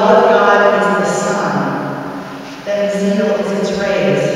love of God is the sun, that zeal is its rays.